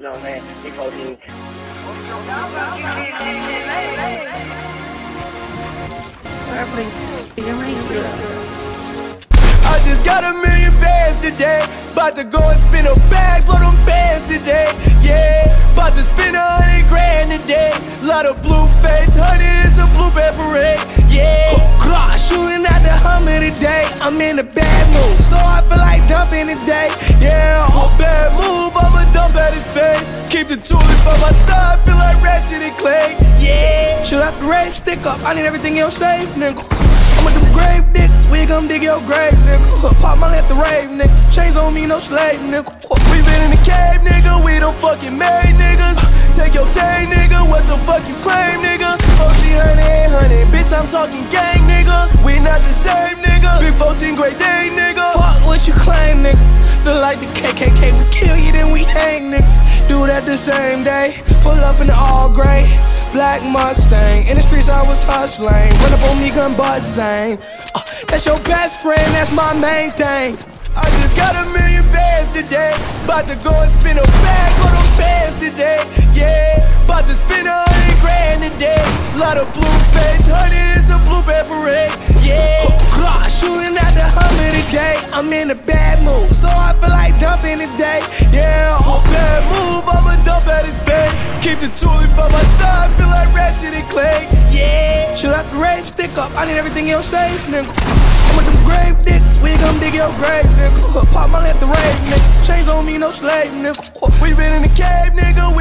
know what I'm saying? Big 14. Start putting your I just got a million bands today. About to go and spin a bag for them bands today. Yeah, about to spend a hundred grand today. Lot of blue face, honey, it's a blue parade. Yeah, Glock shooting at the Hummer today. I'm in a bad mood, so I Keep the tulip on my side, feel like Ratchet and Clank. Yeah, shoot out the rave, stick up. I need everything else safe, nigga. I'm with them grave niggas, we gon' dig your grave, nigga. Pop my at the rave, nigga. Chains on me, no slave, nigga. We been in the cave, nigga. We don't fucking made niggas. Take your chain, nigga. What the fuck you claim, nigga? OG honey, honey. Bitch, I'm talking gang, nigga. We not the same, nigga. Big 14 great day, nigga. Fuck what you claim. Feel like the KKK, we kill you, then we hang, nigga. Do that the same day. Pull up in the all gray. Black Mustang, in the streets I was hustling. Run up on me, gun buzzing. Uh, that's your best friend, that's my main thing. I just got a million bands today. About to go and spin a bag for them bands today. Yeah, about to spin a hundred grand today. Lot of blue I'm in a bad mood, so I feel like dumping today. Yeah, a bad move, I'ma dump at his bed. Keep the tulip by my side, feel like Ratchet and Clank. Yeah, shoot out the rave, stick up. I need everything else safe, nigga. I'm with them grave niggas, we gon' dig your grave, nigga. Pop my left the rave, nigga. Chains on me, no slave, nigga. We been in the cave, nigga.